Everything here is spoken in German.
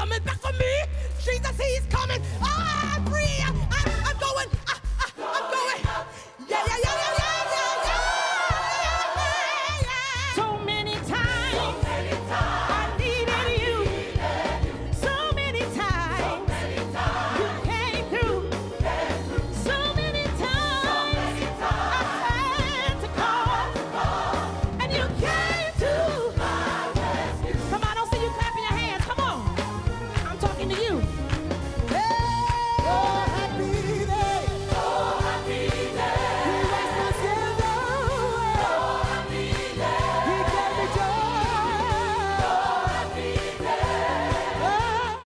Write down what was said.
coming back for me.